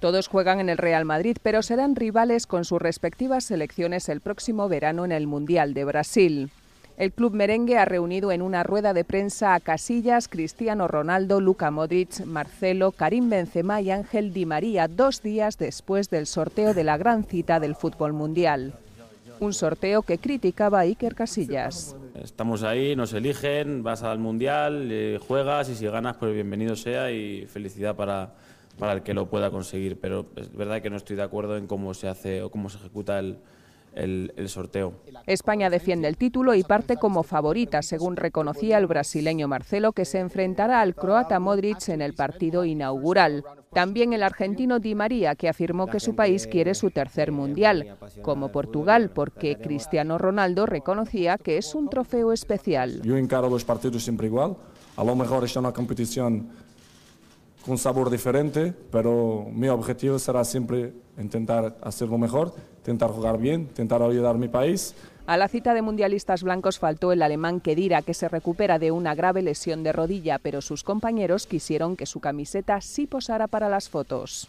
Todos juegan en el Real Madrid, pero serán rivales con sus respectivas selecciones el próximo verano en el Mundial de Brasil. El club merengue ha reunido en una rueda de prensa a Casillas, Cristiano Ronaldo, Luca Modric, Marcelo, Karim Benzema y Ángel Di María dos días después del sorteo de la gran cita del fútbol mundial. Un sorteo que criticaba Iker Casillas. Estamos ahí, nos eligen, vas al mundial, eh, juegas y si ganas, pues bienvenido sea y felicidad para, para el que lo pueda conseguir, pero es verdad que no estoy de acuerdo en cómo se hace o cómo se ejecuta el, el, sorteo. España defiende el título y parte como favorita, según reconocía el brasileño Marcelo, que se enfrentará al croata Modric en el partido inaugural. También el argentino Di María, que afirmó que su país quiere su tercer mundial, como Portugal, porque Cristiano Ronaldo reconocía que es un trofeo especial. Yo encaro los partidos siempre igual. A lo mejor es una competición con sabor diferente, pero mi objetivo será siempre intentar hacerlo mejor, intentar jugar bien, intentar ayudar a mi país. A la cita de mundialistas blancos faltó el alemán Kedira, que se recupera de una grave lesión de rodilla, pero sus compañeros quisieron que su camiseta sí posara para las fotos.